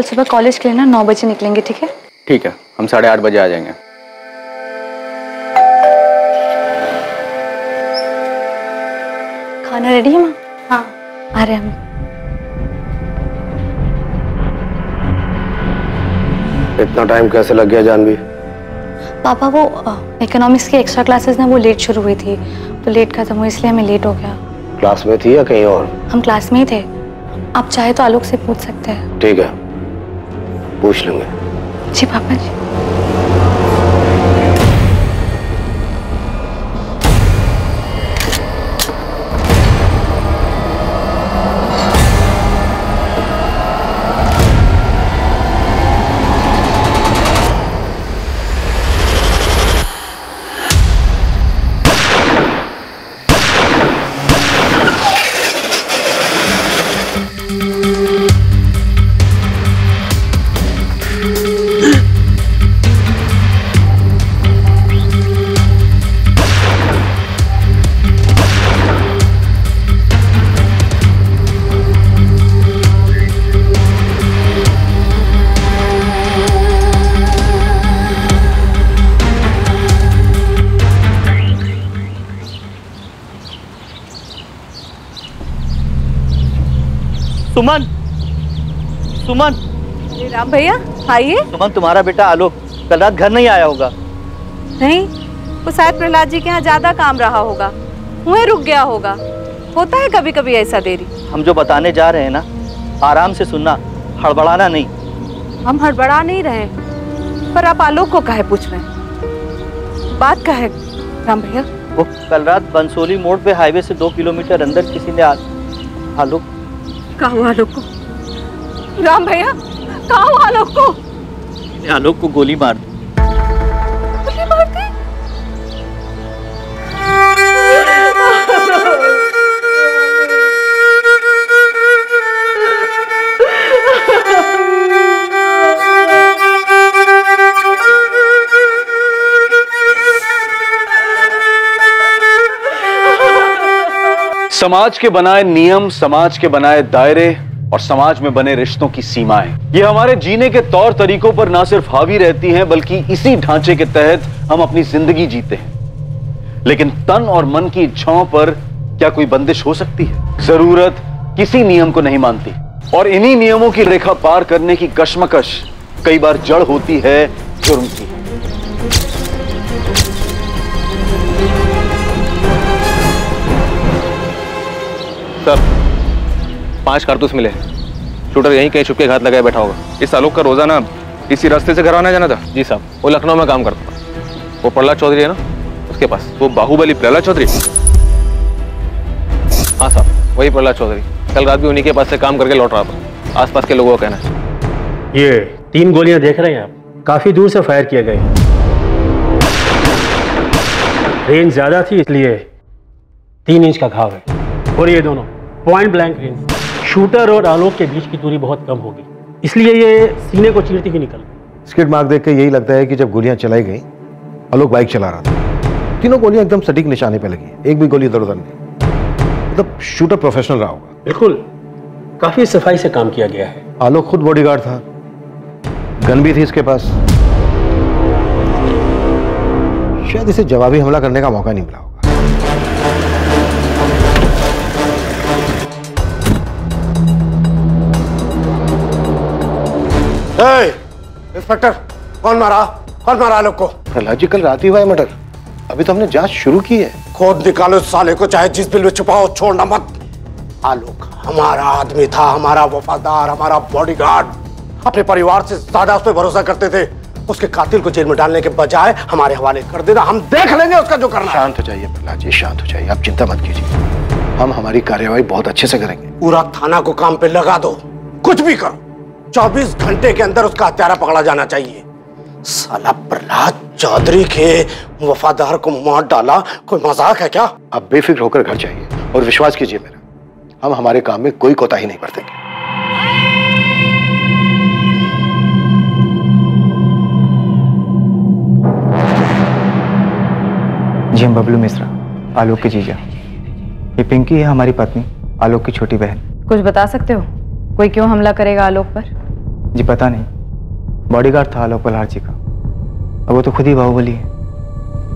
कल सुबह कॉलेज के लिए ना नौ बजे निकलेंगे ठीक है? ठीक है हम साढ़े आठ बजे आ जाएँगे। खाना रेडी है माँ? हाँ। आ रहे हम। इतना टाइम कैसे लग गया जानवी? पापा वो इकोनॉमिक्स की एक्स्ट्रा क्लासेस ना वो लेट शुरू हुई थी तो लेट खत्म हुई इसलिए हमें लेट हो गया। क्लास में थी या कहीं और? हम क्लास में ही थे। आप चाहे तो आलोक से पूछ सकते हैं। ठीक है। पूछ लूँगा। जी पापा जी। सुमन। राम भैया आइए। सुमन तुम्हारा बेटा आलोक कल रात घर नहीं आया होगा। नहीं वो शायद प्रहलाद जी के यहाँ ज़्यादा काम रहा होगा। वहीं रुक गया होगा। होता है कभी कभी ऐसा देरी। हम जो बताने जा रहे हैं ना आराम से सुनना हड़बड़ाना नहीं। हम हड़बड़ा नहीं रहे पर आप आलोक को काहे पूछ रहे हैं? बात का है राम भैया। वो कल रात बंसोली मोड़ पे हाईवे से दो किलोमीटर अंदर किसी ने आलोक कहा आलोक को? राम भैया कहा हुआ आलोक को? आलोक को गोली मार दी। गोली मार दी? समाज के बनाए नियम समाज के बनाए दायरे और समाज में बने रिश्तों की सीमाएँ। ये हमारे जीने के तौर तरीकों पर ना सिर्फ़ हावी रहती हैं, बल्कि इसी ढांचे के तहत हम अपनी ज़िंदगी जीते हैं। लेकिन तन और मन की इच्छाओं पर क्या कोई बंदिश हो सकती है? ज़रूरत किसी नियम को नहीं मानती। और इन्हीं नियमों की रेखा पार करने की कश्मकश कई बार जड़ होती है, जुर्म की। सर पाँच कारतूस मिले। शूटर यहीं कहीं छुप के घात लगाए बैठा होगा। इस आलोक का रोज़ाना इसी रास्ते से घर आना जाना था? जी साहब वो लखनऊ में काम करता था। वो प्रहलाद चौधरी है ना? उसके पास। वो बाहुबली प्रहलाद चौधरी? हाँ साहब वही प्रहलाद चौधरी। कल रात भी उन्हीं के पास से काम करके लौट रहा था। आसपास के लोगों का कहना है। ये तीन गोलियाँ देख रहे हैं आप? काफ़ी दूर से फायर किए गए रेंज ज़्यादा थी इसलिए तीन इंच का घाव है। और ये दोनों पॉइंट ब्लैंक रेंज। शूटर और आलोक के बीच की दूरी बहुत कम होगी। इसलिए ये सीने को चीरती हुई निकल। स्किड मार्क देख के यही लगता है कि जब गोलियाँ चलाई गई आलोक बाइक चला रहा था। तीनों गोलियाँ एकदम सटीक निशाने पर लगी एक भी गोली इधर उधर नहीं। मतलब शूटर प्रोफेशनल रहा होगा। बिल्कुल। काफ़ी सफ़ाई से काम किया गया है। आलोक खुद बॉडीगार्ड था। गन भी थी इसके पास। शायद इसे जवाबी हमला करने का मौका नहीं मिला इंस्पेक्टर कौन मारा? कौन मारा आलोक को? प्रहलाद जी कल रात ही हुआ है मर्डर। अभी तो हमने जाँच शुरू की है। खोद निकालो इस साले को चाहे जिस बिल में छुपाओ छोड़ना मत। आलोक हमारा आदमी था हमारा वफादार हमारा बॉडीगार्ड अपने परिवार से ज़्यादा उस पर भरोसा करते थे। उसके कातिल को जेल में डालने के बजाय हमारे हवाले कर देना। हम देख लेंगे उसका जो करना शांत हो जाइए प्रहलाद जी शांत हो जाइए। आप चिंता मत कीजिए। हम हमारी कार्यवाही बहुत अच्छे से करेंगे। पूरा थाना को काम पे लगा दो। कुछ भी करो। 24 घंटे के अंदर उसका हत्यारा पकड़ा जाना चाहिए। साला प्रहलाद चौधरी के वफादार को मार डाला कोई मज़ाक है क्या? आप बेफिक्र होकर घर जाइए और विश्वास कीजिए मेरा हम हमारे काम में कोई कोताही नहीं बरतेंगे। जी हम बबलू मिश्रा आलोक की जीजा। ये पिंकी है हमारी पत्नी आलोक की छोटी बहन। कुछ बता सकते हो? कोई क्यों हमला करेगा आलोक पर? जी पता नहीं। बॉडीगार्ड था आलोक बल्हार जी का। अब वो तो खुद ही बाहुबली है।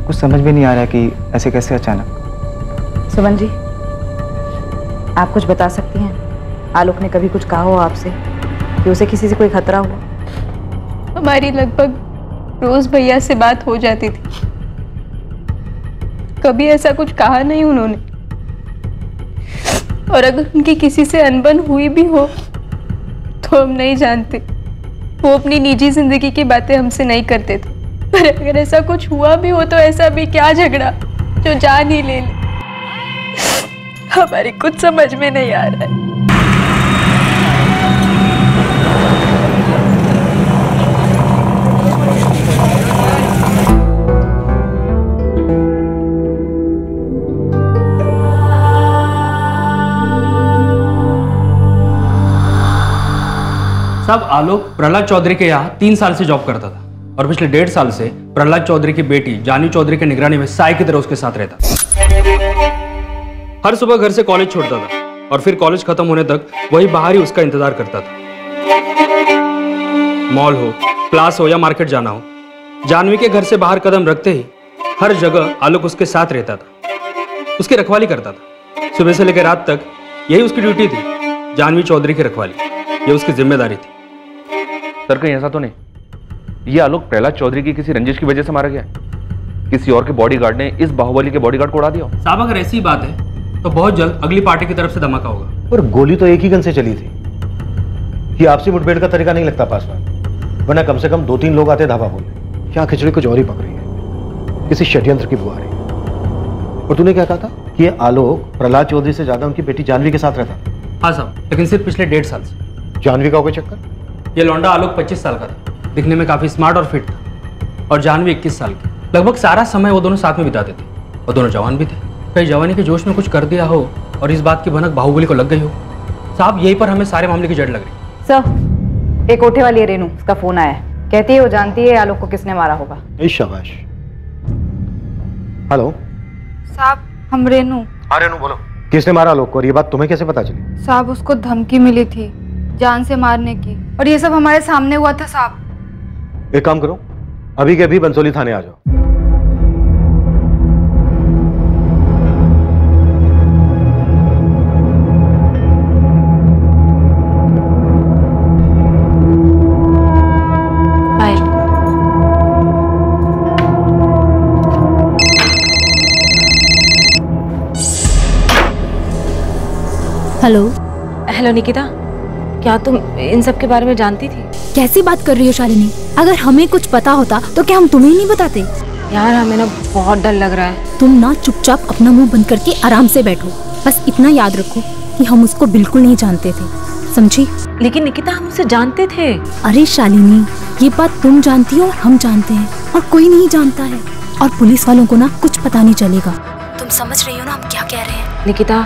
कुछ समझ में नहीं आ रहा कि ऐसे कैसे अचानक। सुमन जी आप कुछ बता सकती हैं? आलोक ने कभी कुछ कहा हो आपसे कि उसे किसी से कोई खतरा हुआ? हमारी लगभग रोज भैया से बात हो जाती थी। कभी ऐसा कुछ कहा नहीं उन्होंने। और अगर उनकी किसी से अनबन हुई भी हो तो हम नहीं जानते। वो अपनी निजी ज़िंदगी की बातें हमसे नहीं करते थे। पर अगर ऐसा कुछ हुआ भी हो तो ऐसा भी क्या झगड़ा? जो जान ही ले ले। हमारी कुछ समझ में नहीं आ रहा है। साहब, आलोक, प्रहलाद चौधरी के यहाँ तीन साल से जॉब करता था और पिछले डेढ़ साल से प्रहलाद चौधरी की बेटी, जानवी चौधरी की निगरानी में साय की तरह उसके साथ रहता हर सुबह घर से कॉलेज छोड़ता था और फिर कॉलेज खत्म होने तक वही बाहर ही उसका इंतज़ार करता था। मॉल हो क्लास हो या मार्केट जाना हो, जानवी के घर से बाहर कदम रखते ही हर जगह आलोक उसके साथ रहता था। उसकी रखवाली करता था। सुबह से लेकर रात तक यही उसकी ड्यूटी थी, जानवी चौधरी की रखवाली। ये उसकी ज़िम्मेदारी थी। सर कहीं ऐसा तो नहीं। ये आलोक प्रहलाद चौधरी की किसी रंजिश की वजह से मारा गया किसी और के बॉडीगार्ड ने इस बाहुबली के बॉडीगार्ड को उड़ा दिया साहब अगर ऐसी बात है तो बहुत जल्द अगली पार्टी की तरफ़ से धमाका होगा। पर गोली तो एक ही गन से चली थी। ये आपसी मुठभेड़ का तरीका नहीं लगता पासवान। वरना कम से कम दो तीन लोग आते धावा बोलने। क्या खिचड़ी कुछ और ही पक रही है? किसी षड्यंत्र की बुआ रही और तूने क्या कहा था? कि ये आलोक प्रहलाद चौधरी से ज़्यादा उनकी बेटी जानवी के साथ रहता? हाँ साहब लेकिन सिर्फ़ पिछले डेढ़ साल से। जानवी का हो गया चक्कर? ये लौंडा आलोक 25 साल का था। दिखने में काफ़ी स्मार्ट और फिट था। और जानवी 21 साल की। लगभग सारा समय वो दोनों साथ में बिताते थे। और दोनों जवान भी थे। कहीं जवानी के जोश में कुछ कर दिया हो और इस बात की भनक बाहुबली को लग गई हो साहब यही पर हमें सारे मामले की जड़ लग रही सर एक कोठे वाली है रेनू उसका फ़ोन आया है। कहती है वो जानती है आलोक को किसने मारा होगा। शाबाश। हेलो। साहब हम रेनू हाँ रेनू बोलो। किसने मारा आलोक को और ये बात तुम्हें कैसे पता चली? साहब उसको धमकी मिली थी। जान से मारने की। और ये सब हमारे सामने हुआ था साहब। एक काम करो अभी के अभी बंसोली थाने आ जाओ। हेलो। हेलो निकिता। क्या तुम इन सब के बारे में जानती थी? कैसी बात कर रही हो शालिनी? अगर हमें कुछ पता होता तो क्या हम तुम्हें नहीं बताते? यार हमें ना बहुत डर लग रहा है। तुम ना चुपचाप अपना मुँह बंद करके आराम से बैठो। बस इतना याद रखो कि हम उसको बिल्कुल नहीं जानते थे। समझी? लेकिन निकिता हम उसे जानते थे। अरे शालिनी ये बात तुम जानती हो और हम जानते हैं और कोई नहीं जानता है। और पुलिस वालों को ना कुछ पता नहीं चलेगा। तुम समझ रही हो ना हम क्या कह रहे हैं? निकिता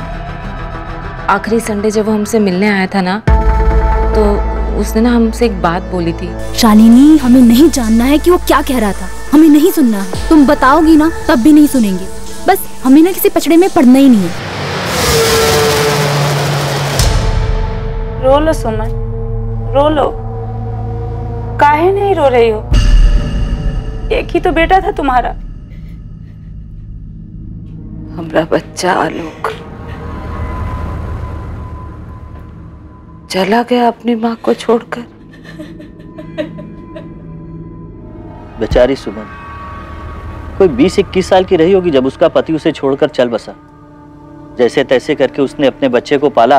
आखिरी संडे जब वो हमसे मिलने आया था ना तो उसने ना हमसे एक बात बोली थी। शालिनी हमें नहीं जानना है कि वो क्या कह रहा था। हमें नहीं सुनना। है तुम बताओगी ना तब भी नहीं सुनेंगे। बस हमें ना किसी पचड़े में पड़ना ही नहीं है। रो लो सुमन। रो लो। काहे नहीं रो रही हो? एक ही तो बेटा था तुम्हारा। हमारा बच्चा आलोक चला गया अपनी माँ को छोड़कर। बेचारी सुमन कोई बीस इक्कीस साल की रही होगी जब उसका पति उसे छोड़कर चल बसा। जैसे तैसे करके उसने अपने बच्चे को पाला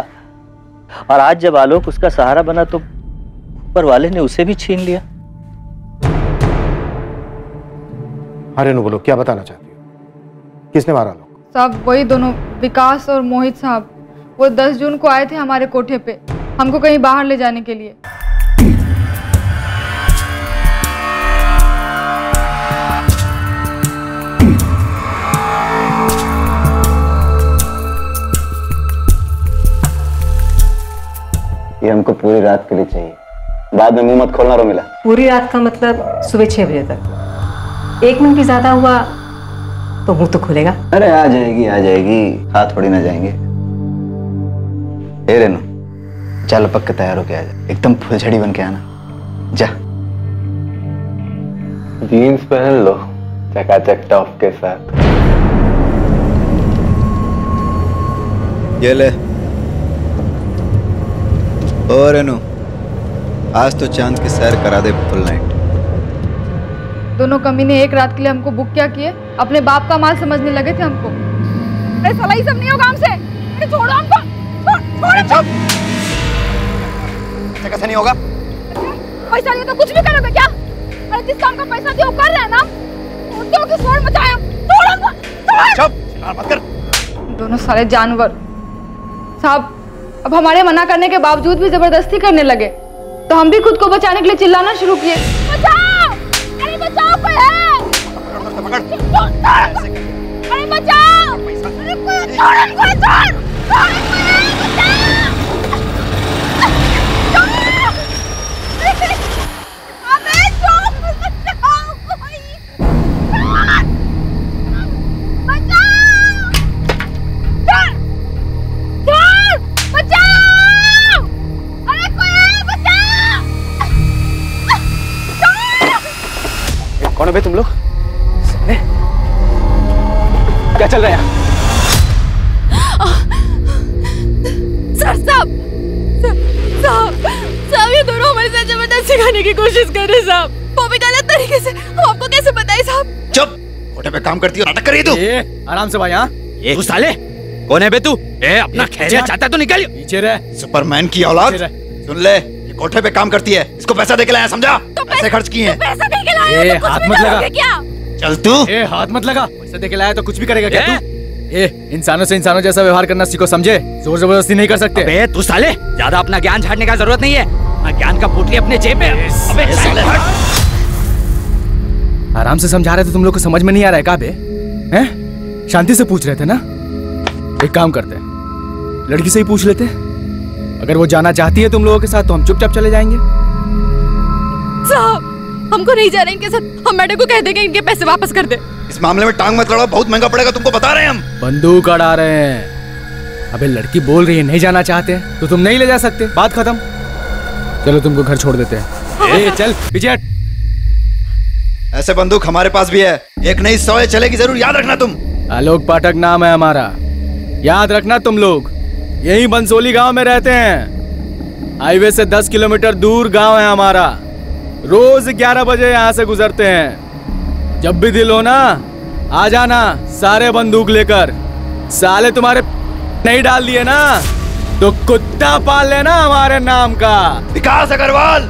और आज जब आलोक उसका सहारा बना तो ऊपर वाले ने उसे भी छीन लिया। रेनू बोलो क्या बताना चाहती हो? किसने मारा आलोक? साहब वही दोनों विकास और मोहित साहब। वो दस जून को आए थे हमारे कोठे पे। हमको कहीं बाहर ले जाने के लिए। ये हमको पूरी रात के लिए चाहिए। बाद में मुँह मत खोलना रो मिला पूरी रात का मतलब सुबह छह बजे तक। एक मिनट भी ज़्यादा हुआ तो मुँह तो खुलेगा। अरे आ जाएगी आ जाएगी। हाथ थोड़ी ना जाएँगे। ए रेनू चल पक के तैयार होके आ जा। एकदम फुलझड़ी बन के आना। जा। जीन्स पहन लो चकाचक टॉप के साथ। ये ले। ओ रेनू आज तो चाँद की सैर करा दे फुल नाइट। दोनों कमीने एक रात के लिए हमको बुक क्या किए? अपने बाप का माल समझने लगे थे हमको। अरे साला ये सब नहीं होगा हमसे? अरे छोड़ो हमको। छोड़ छोड़। कैसे नहीं होगा। पैसा दिया तो कुछ भी करोगे क्या? अरे जिस काम का पैसा दिया कर रहे हैं ना क्यों कि शोर मचाया। चुप मत कर। दोनों सारे जानवर। साहब अब हमारे मना करने के बावजूद भी ज़बरदस्ती करने लगे। तो हम भी खुद को बचाने के लिए चिल्लाना शुरू किए। बचाओ! अरे बचाओ कोई है? अरे बचाओ! अरे कोई छोड़ हमको छोड़ कौन है बे तुम लोग? क्या चल रहा है यहाँ? सर साहब। साहब साहब ये दोनों हमारे साथ ज़बरदस्ती करने की कोशिश कर रहे हैं साहब। वो भी गलत तरीके से। हम आपको कैसे बताए साहब? चुप। होटल पे काम करती हो नाटक करिए तू। आराम से भाई हाँ। तू साले कौन है बे तू? ए अपना खैरिया चाहता तो निकल। पीछे रह। सुपरमैन की औलाद। सुन ले ये कोठे पे काम करती है। इसको पैसा दे के लाया समझा? पैसे खर्च किए हैं। पैसा दे ए, तो हाथ मत लगा। क्या? चल तू। ए हाथ मत लगा। पैसे दे के लाया तो कुछ भी करेगा क्या तू? ए इंसानों से इंसानों जैसा व्यवहार करना सीखो समझे? ज़ोर ज़बरदस्ती नहीं कर सकते। अबे तू साले ज़्यादा अपना ज्ञान झाड़ने का ज़रूरत नहीं है। अपना ज्ञान का पोटली अपने जेब में। अबे साले आराम से समझा रहे थे तुम लोग को समझ में नहीं आ रहा है का बे हैं? शांति से पूछ रहे थे ना? एक काम करते हैं। लड़की से ही पूछ लेते अगर वो जाना चाहती है तुम लोगों के साथ तो हम चुपचाप चले जाएँगे। साहब हमको नहीं जाना इनके साथ। हम मैडम को कह देंगे इनके पैसे वापस कर दे। इस मामले में टांग मत लड़ाओ बहुत महँगा पड़ेगा तुमको बता रहे हैं हम। बंदूक अड़ा रहे हैं। अबे लड़की बोल रही है नहीं जाना चाहते। तो तुम नहीं ले जा सकते। बात खत्म। चलो तुमको घर छोड़ देते हैं। ए चल पीछे ऐसे बंदूक हमारे पास भी है। एक नहीं सौ चलेगी ज़रूर याद रखना तुम। आलोक पाठक नाम है हमारा। याद रखना तुम लोग। यही बंसोली गाँव में रहते हैं। हाईवे से 10 किलोमीटर दूर गाँव है हमारा। रोज 11 बजे यहाँ से गुजरते हैं। जब भी दिल हो ना आ जाना सारे बंदूक लेकर। साले तुम्हारे नहीं डाल दिए ना तो कुत्ता पाल लेना हमारे नाम का। विकास अग्रवाल।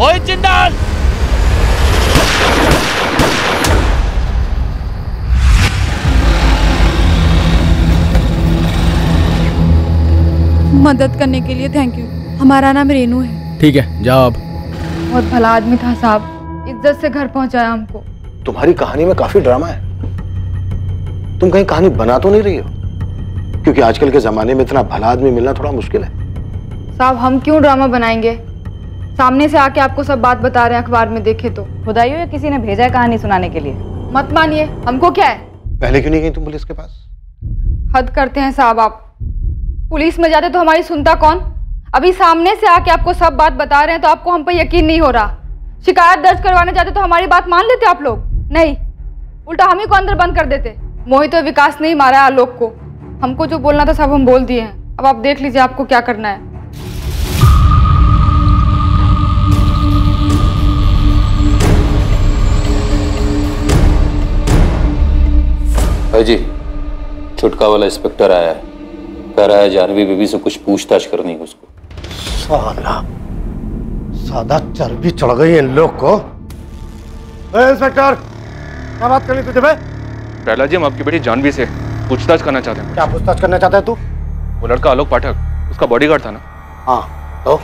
ओए जिंदाल। मदद करने के लिए थैंक यू हमारा नाम रेनू है। ठीक है जाओ अब। बहुत भला आदमी था साहब। इज़्ज़त से घर पहुँचाया हमको। तुम्हारी कहानी में काफ़ी ड्रामा है। तुम कहीं कहानी बना तो नहीं रही हो? क्योंकि आजकल के जमाने में इतना भला आदमी मिलना थोड़ा मुश्किल है। साहब हम क्यों ड्रामा बनाएँगे? सामने से आके आपको सब बात बता रहे हैं अखबार में देखे तो। खुदाइयो या किसी ने भेजा है कहानी सुनाने के लिए? मत मानिए हमको क्या है? पहले क्यों नहीं गई तुम पुलिस के पास? हद करते हैं साहब आप। पुलिस में जाते तो हमारी सुनता कौन? अभी सामने से आके आपको सब बात बता रहे हैं तो आपको हम पर यकीन नहीं हो रहा। शिकायत दर्ज करवाने जाते तो हमारी बात मान लेते आप लोग? नहीं। उल्टा हम ही को अंदर बंद कर देते। मोहित और विकास नहीं मारा आलोक को। हमको जो बोलना था सब हम बोल दिए हैं। अब आप देख लीजिए आपको क्या करना है। जी, छुटका वाला इंस्पेक्टर आया है। कह रहा है, जानवी बीबी से कुछ पूछताछ करनी है उसको। साला सादा चर्बी चढ़ गई इन लोग को। इंस्पेक्टर क्या बात करनी तुझे बे प्रहलाद जी हम आपकी बेटी जानवी से पूछताछ करना चाहते हैं। क्या पूछताछ करना चाहता है तू? वो लड़का आलोक पाठक उसका बॉडीगार्ड था ना। हाँ तो?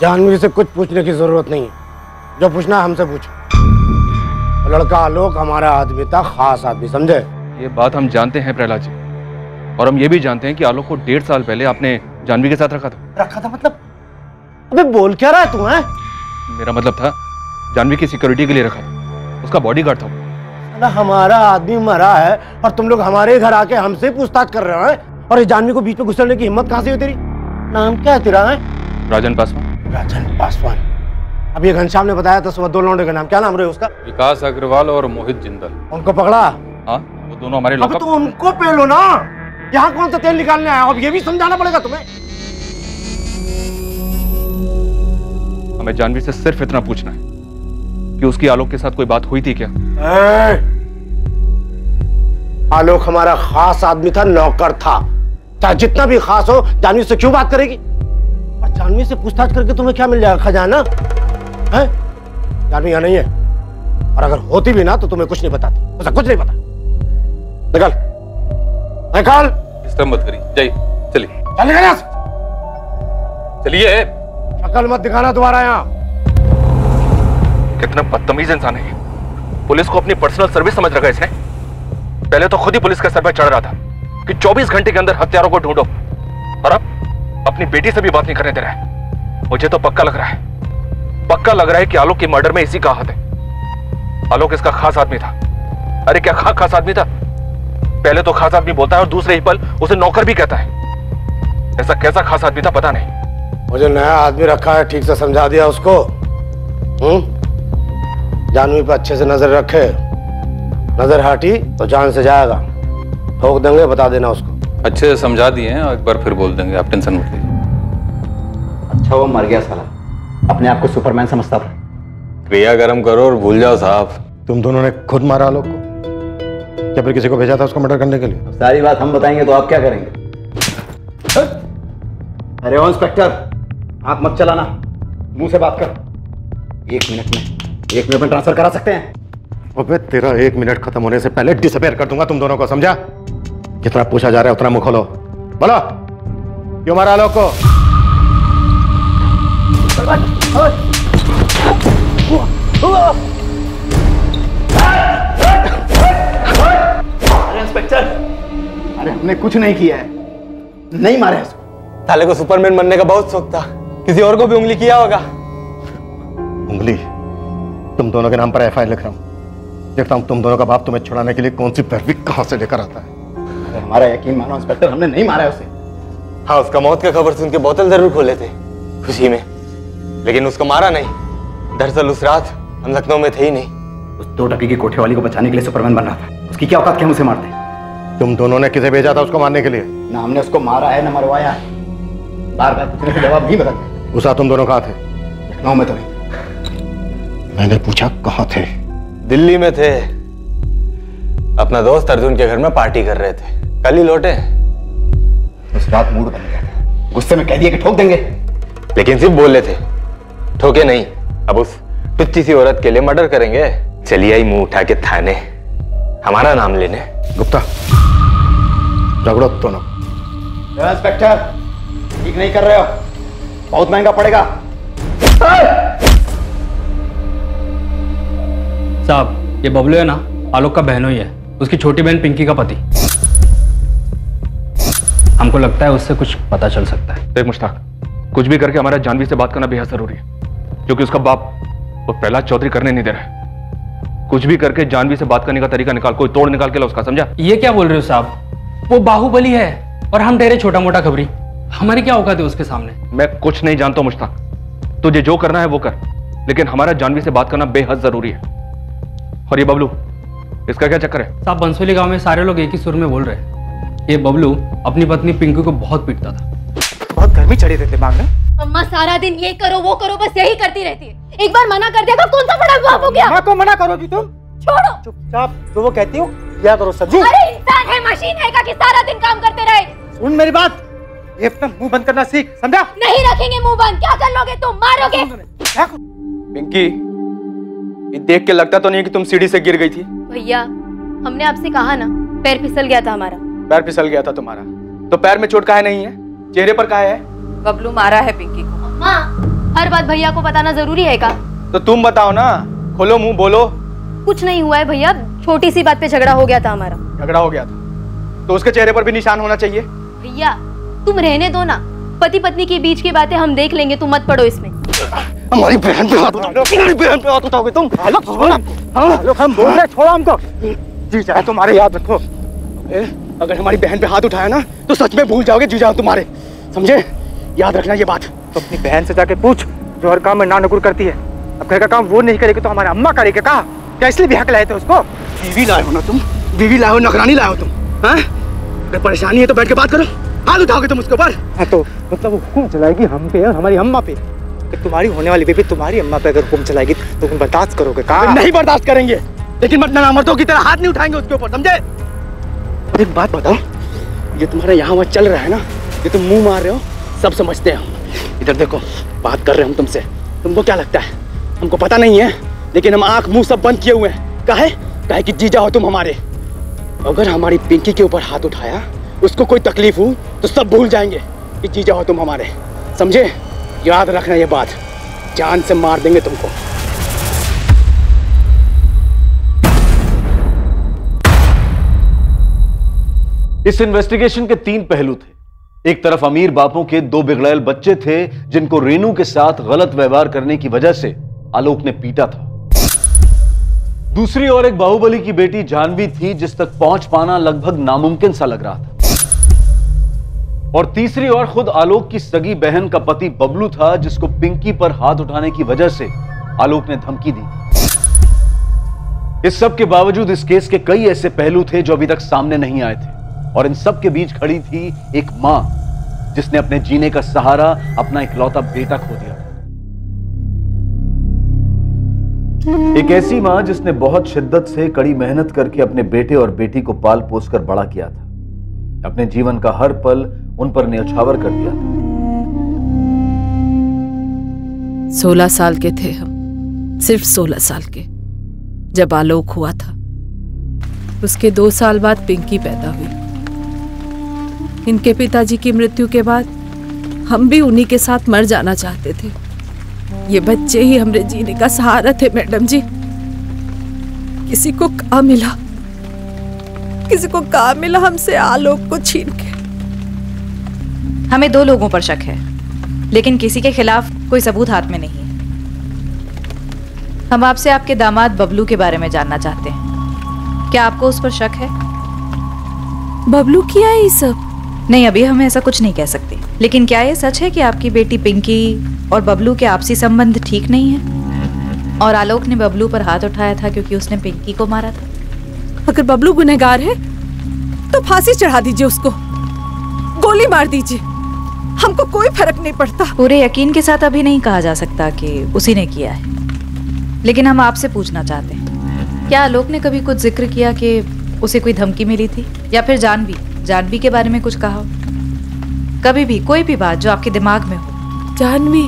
जानवी से कुछ पूछने की ज़रूरत नहीं है। जो पूछना है हमसे पूछ। लड़का आलोक हमारा आदमी था खास आदमी समझे? ये बात हम जानते हैं प्रहलाद जी। और हम ये भी जानते हैं कि आलोक को डेढ़ साल पहले आपने जानवी के साथ रखा था। रखा था मतलब? अबे बोल क्या रहा है तू है? मेरा मतलब था जानवी की सिक्योरिटी के लिए रखा था। उसका बॉडीगार्ड था। ना हमारा आदमी मरा है और तुम लोग हमारे घर आके हमसे पूछताछ कर रहे हो और इस जानवी को बीच में घुसने की हिम्मत कहाँ से हुई तेरी? नाम क्या है तेरा है? राजन पासवान। राजन पासवान। अब ये घनश्याम ने बताया था सुबह दो लौंडे का नाम। क्या नाम रहे उसका? विकास अग्रवाल और मोहित जिंदल। उनको पकड़ा? हाँ वो दोनों हमारे अब तो उनको पेलो ना। यहाँ कौन सा तेल निकालने आया? अब ये भी समझाना पड़ेगा तुम्हें। हमें जानवी से सिर्फ़ इतना पूछना है कि उसकी आलोक के साथ कोई बात हुई थी क्या? ए! आलोक हमारा खास आदमी था नौकर था। चाहे जितना भी खास हो जानवी से क्यों बात करेगी? और जानवी से पूछताछ करके तुम्हें क्या मिल जाएगा खजाना? है? जानवी यहाँ नहीं है। और अगर होती भी ना तो तुम्हें कुछ नहीं बताती। उसे कुछ नहीं पता। निकल। निकल डिस्टर्ब मत करिए। जाइए चलिए। चल। चलिए। शक्ल मत दिखाना दोबारा यहाँ। कितना बदतमीज इंसान है पुलिस को अपनी पर्सनल सर्विस समझ रखा इसने पहले तो खुद ही पुलिस के सर पर चढ़ रहा था कि 24 घंटे के अंदर हत्यारों को ढूंढो। और अब अपनी बेटी से भी बात नहीं करने दे रहा है। मुझे तो पक्का लग रहा है। पक्का लग रहा है कि आलोक के मर्डर में इसी का हाथ है। आलोक इसका खास आदमी था। अरे क्या खा खास आदमी था? पहले तो खास आदमी बोलता है और दूसरे ही पल उसे नौकर भी कहता है। ऐसा कैसा खास आदमी था पता नहीं। मुझे नया आदमी रखा है ठीक से समझा दिया उसको। हम्म? जानवी पे अच्छे से नज़र रखे। नज़र हटी तो जान से जाएगा। ठोक देंगे बता देना उसको। अच्छे से समझा दिए हैं और एक बार फिर बोल देंगे आप टेंशन मत लीजिए। अच्छा वो मर गया साला। अपने आप को सुपरमैन समझता था। क्रिया गर्म करो और भूल जाओ साहब। तुम दोनों ने खुद मारा आलोक को। क्या फिर किसी को भेजा था उसको मर्डर करने के लिए? सारी बात हम बताएँगे तो आप क्या करेंगे? अरे ओ इंस्पेक्टर आँख मत चलाना। मुँह से बात कर। एक मिनट में एक मिनट में ट्रांसफ़र करा सकते हैं? अबे तेरा एक मिनट खत्म होने से पहले डिसअपेयर कर दूँगा तुम दोनों को समझा? जितना पूछा जा रहा है उतना मुँह खोलो। बोलो। क्यों मारा आलोक को? अरे इंस्पेक्टर। अरे हमने कुछ नहीं किया है। नहीं मारे उसको। साले को सुपरमैन बनने का बहुत शौक था। किसी और को भी उंगली किया होगा। उंगली? तुम दोनों के नाम पर एफ़ लिख रहा हूँ। देखता हूँ तुम दोनों का बाप तुम्हें छुड़ाने के लिए कौन सी पैरवी कहाँ से लेकर आता है। अरे हमारा यकीन मानो इंस्पेक्टर हमने नहीं मारा उसे। हाँ उसका मौत का खबर सुन के बोतल ज़रूर खोले थे खुशी में। लेकिन उसको मारा नहीं। दरअसल उस रात हम लखनऊ में थे ही नहीं। उस दो टकी की कोठे वाली को बचाने के लिए सुपरमैन बन रहा था। उसकी क्या औकात कि हम उसे मारते? तुम दोनों ने किसे भेजा था उसको मारने के लिए? ना हमने उसको मारा है ना मरवाया है। बार बार पूछने से जवाब नहीं बदलते। उस रात तुम दोनों कहाँ थे? लखनऊ में तो नहीं। मैंने पूछा कहाँ थे? दिल्ली में थे। अपना दोस्त अर्जुन के घर में पार्टी कर रहे थे। कल ही लौटे। उस रात मूड बन गया था। गुस्से में कह दिया कि ठोक देंगे। लेकिन सिर्फ़ बोले थे ठोके नहीं। अब उस टुच्ची सी औरत के लिए मर्डर करेंगे। चलिए आई मुँह उठा के थाने। हमारा नाम लेने। गुप्ता झगड़ो दोनों इंस्पेक्टर ठीक नहीं कर रहे हो। बहुत महँगा पड़ेगा। साहब ये बबलू है ना? आलोक का बहनों ही है। उसकी छोटी बहन पिंकी का पति। हमको लगता है उससे कुछ पता चल सकता है। देख मुश्ताक कुछ भी करके हमारा जानवी से बात करना बेहद ज़रूरी है। क्योंकि उसका बाप वो प्रहलाद चौधरी करने नहीं दे रहा है। कुछ भी करके जानवी से बात करने का तरीका निकाल कोई तोड़ निकाल के ला उसका समझा? ये क्या बोल रहे हो साहब? वो बाहुबली है और हम ठहरे छोटा मोटा खबरी। हमारी क्या औकात है उसके सामने? मैं कुछ नहीं जानता मुश्ताक। तुझे जो करना है वो कर। लेकिन हमारा जानवी से बात करना बेहद ज़रूरी है। और ये बबलू इसका क्या चक्कर है? साहब बंसोली गाँव में सारे लोग एक ही सुर में बोल रहे हैं। ये बबलू अपनी पत्नी पिंकू को बहुत पीटता था। बहुत गर्मी चढ़ी थी दिमाग में। अम्मा सारा दिन ये करो वो करो बस यही करती रहती है। एक बार मना कर दिया तो कौन सा बड़ा बाप हो गया माँ को मना करोगी तुम? छोड़ो। चुपचाप जो वो कहती हो क्या करो सब्ज़ी। अरे इंसान है मशीन है का कि सारा दिन काम करते रहे। सुन मेरी बात। ये अपना मुँह बंद करना सीख समझा? नहीं रखेंगे मुँह बंद क्या कर लोगे तुम? मारोगे? पिंकी ये देख के लगता तो नहीं कि तुम सीढ़ी से गिर गई थी। भैया हमने आपसे कहा ना पैर फिसल गया था हमारा। पैर फिसल गया था तुम्हारा। तो पैर में चोट काहे नहीं है? चेहरे पर काहे है? बबलू मारा है पिंकी को। माँ हर बात भैया को बताना ज़रूरी है का? तो तुम बताओ ना खोलो मुँह बोलो। कुछ नहीं हुआ है भैया छोटी सी बात पे झगड़ा हो गया था हमारा। झगड़ा हो गया था। तो उसके चेहरे पर भी निशान होना चाहिए। भैया तुम रहने दो ना। पति पत्नी के बीच की बातें हम देख लेंगे तुम मत पड़ो इसमें। हमारी बहन पे हाथ हमारी बहन पे हाथ उठाओगे तुम। हाँ हम बोल रहे छोड़ो हमको। जी चाहे तुम्हारे याद रखो। ए, अगर हमारी बहन पे हाथ उठाया ना तो सच में भूल जाओगे जी जाओ तुम्हारे। समझे? याद रखना ये बात। तो अपनी बहन से जाके पूछ जो हर काम में ना नकुर करती है। अब घर का काम वो नहीं करेगी तो हमारी अम्मा करेगी कहा? क्या इसलिए भी हक लाए थे उसको? बीवी लाए हो ना तुम? बीवी लाए हो नौकरानी लाए हो तुम? हाँ? अगर परेशानी है तो बैठ के बात करो। हाथ उठाओगे तुम उसके ऊपर। हाँ तो मतलब वो हुक्म चलाएगी हम पे और हमारी अम्मा पे। कि तुम्हारी होने वाली बेबी तुम्हारी अम्मा पे अगर हुक्म चलाएगी तो तुम बर्दाश्त करोगे कहा? नहीं बर्दाश्त करेंगे। लेकिन मत की तरह हाथ नहीं उठाएँगे उसके ऊपर समझे? एक बात बताओ, ये तुम्हारा यहाँ वहाँ चल रहा है ना? ये तुम मुँह मार रहे हो, सब समझते हैं हम। इधर देखो, बात कर रहे हैं हम तुमसे। तुमको क्या लगता है? हमको पता नहीं है, लेकिन हम आँख मुँह सब बंद किए हुए हैं। काहे? काहे कि जीजा हो तुम हमारे। अगर हमारी पिंकी के ऊपर हाथ उठाया, उसको कोई तकलीफ़ हो तो सब भूल जाएँगे कि जीजा हो तुम हमारे। समझे? याद रखना ये बात। जान से मार देंगे तुमको। इस इन्वेस्टिगेशन के तीन पहलू थे। एक तरफ़ अमीर बापों के दो बिगड़ैल बच्चे थे, जिनको रेनू के साथ गलत व्यवहार करने की वजह से आलोक ने पीटा था। दूसरी ओर एक बाहुबली की बेटी जानवी थी, जिस तक पहुँच पाना लगभग नामुमकिन सा लग रहा था। और तीसरी ओर खुद आलोक की सगी बहन का पति बबलू था, जिसको पिंकी पर हाथ उठाने की वजह से आलोक ने धमकी दी। इस सब के बावजूद इस केस के कई ऐसे पहलू थे जो अभी तक सामने नहीं आए थे। और इन सब के बीच खड़ी थी एक माँ, जिसने अपने जीने का सहारा अपना इकलौता बेटा खो दिया एक ऐसी माँ, जिसने बहुत शिद्दत से कड़ी मेहनत करके अपने बेटे और बेटी को पाल पोस कर बड़ा किया था। अपने जीवन का हर पल उन पर न्यौछावर कर दिया था। सोलह साल के थे हम, सिर्फ़ सोलह साल के, जब आलोक हुआ था। उसके दो साल बाद पिंकी पैदा हुई। इनके पिताजी की मृत्यु के बाद हम भी उन्हीं के साथ मर जाना चाहते थे। ये बच्चे ही हमरे जीने का सहारा थे मैडम जी। किसी को कहा मिला? किसी को कहा मिला हमसे आलोक को छीन के? हमें दो लोगों पर शक है लेकिन किसी के खिलाफ कोई सबूत हाथ में नहीं है। हम आपसे आपके दामाद बबलू के बारे में जानना चाहते हैं। क्या आपको उस पर शक है? बबलू किया है ये सब? नहीं अभी हम ऐसा कुछ नहीं कह सकते। लेकिन क्या ये सच है कि आपकी बेटी पिंकी और बबलू के आपसी संबंध ठीक नहीं है? और आलोक ने बबलू पर हाथ उठाया था क्योंकि उसने पिंकी को मारा था? अगर बबलू गुनहगार है तो फांसी चढ़ा दीजिए उसको। गोली मार दीजिए। हमको कोई फ़र्क नहीं पड़ता। पूरे यकीन के साथ अभी नहीं कहा जा सकता कि उसी ने किया है। लेकिन हम आपसे पूछना चाहते हैं। क्या आलोक ने कभी कुछ ज़िक्र किया कि उसे कोई धमकी मिली थी? या फिर जानवी जानवी के बारे में कुछ कहा हो। कभी भी कोई भी बात जो आपके दिमाग में हो। जानवी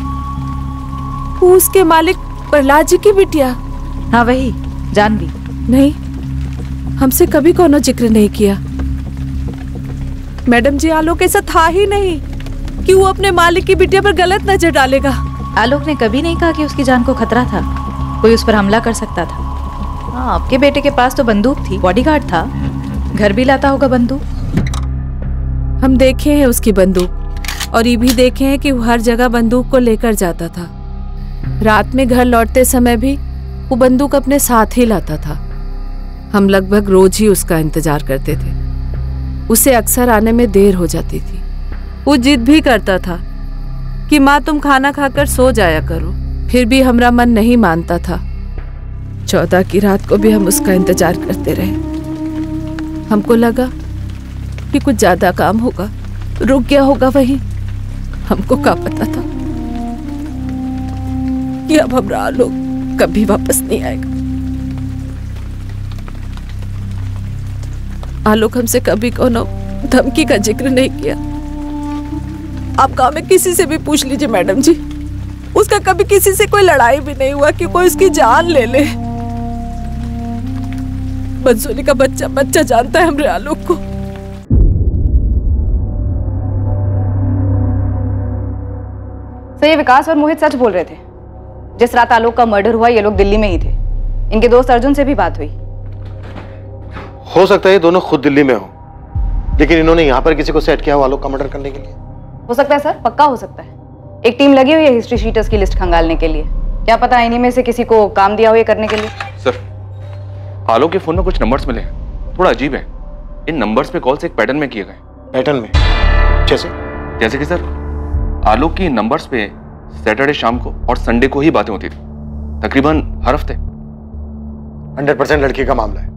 वो उसके मालिक प्रहलाद जी की बिटिया। हाँ वही जानवी नहीं हमसे कभी कोनो ज़िक्र नहीं किया। मैडम जी आलोक ऐसा था ही नहीं कि वो अपने मालिक की बिटिया पर गलत नज़र डालेगा। आलोक ने कभी नहीं कहा कि उसकी जान को खतरा था। कोई उस पर हमला कर सकता था। हाँ आपके बेटे के पास तो बंदूक थी बॉडीगार्ड था। घर भी लाता होगा बंदूक। हम देखे हैं उसकी बंदूक, और ये भी देखे हैं कि वो हर जगह बंदूक को लेकर जाता था। रात में घर लौटते समय भी वो बंदूक अपने साथ ही लाता था। हम लगभग रोज ही उसका इंतज़ार करते थे। उसे अक्सर आने में देर हो जाती थी। वो जिद भी करता था कि, माँ, तुम खाना खाकर सो जाया करो। फिर भी हमारा मन नहीं मानता था। चौदह की रात को भी हम उसका इंतज़ार करते रहे। हमको लगा कि कुछ ज़्यादा काम होगा। रुक गया होगा वहीं। हमको क्या पता था। कि अब हमरा लोग कभी वापस नहीं आएगा। आलोक हमसे कभी कोनो धमकी का ज़िक्र नहीं किया। आप गाँव में किसी से भी पूछ लीजिए, मैडम जी। उसका कभी किसी से कोई लड़ाई भी नहीं हुआ कि कोई उसकी जान ले ले। बंसोली का बच्चा बच्चा जानता है हमरे आलोक को। सर ये विकास और मोहित सच बोल रहे थे। जिस रात आलोक का मर्डर हुआ ये लोग दिल्ली में ही थे। इनके दोस्त अर्जुन से भी बात हुई। हो सकता है ये दोनों खुद दिल्ली में हो लेकिन इन्होंने यहाँ पर किसी को सेट किया हो आलोक का मर्डर करने के लिए। हो सकता है सर पक्का हो सकता है। एक टीम लगी हुई है हिस्ट्री शीटर्स की लिस्ट खंगालने के लिए। क्या पता इन्हीं में से किसी को काम दिया हो ये करने के लिए? सर आलोक के फ़ोन में कुछ नंबर्स मिले थोड़ा अजीब है। इन नंबर्स पे कॉल्स एक पैटर्न में किए गए पैटर्न में? जैसे? जैसे कि सर आलोक की नंबर्स पे सैटरडे शाम को और संडे को ही बातें होती थी। तकरीबन हर हफ़्ते। हंड्रेड परसेंट लड़की का मामला है।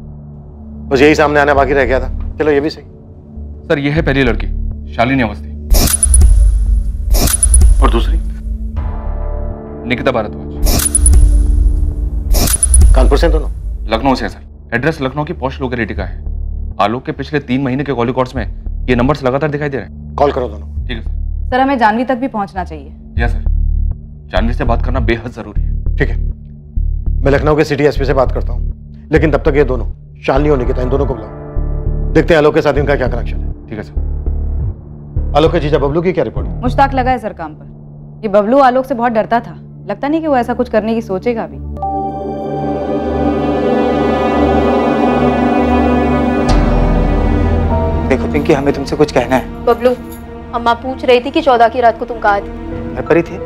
बस यही सामने आना बाकी रह गया था। चलो ये भी सही। सर ये है पहली लड़की शालिनी अवस्थी। और दूसरी? निकिता भारद्वाज। कानपुर से दोनों? लखनऊ से है सर। एड्रेस लखनऊ की पॉश लोकेलिटी का है। आलोक के पिछले तीन महीने के कॉलिकॉर्ड्स में ये नंबर्स लगातार दिखाई दे रहे हैं। कॉल करो दोनों। ठीक है सर। सर हमें जानवी तक भी पहुँचना चाहिए। यस सर जानवी से बात करना बेहद ज़रूरी है। ठीक है। मैं लखनऊ के सिटी एसपी से बात करता हूँ। लेकिन तब तक ये दोनों शालिनी और निकिता इन दोनों को बुलाओ। देखते हैं आलोक के साथ इनका क्या कनेक्शन है। ठीक है सर आलोक के जीजा बबलू की क्या रिपोर्ट मुश्ताक लगा है सर काम पर। ये बबलू आलोक से बहुत डरता था। लगता नहीं कि वो ऐसा कुछ करने की सोचेगा भी। देखो पिंकी हमें तुमसे कुछ कहना है। बबलू अम्मा पूछ रही थी कि चौदह की रात को तुम कहा थे? घर पर थे।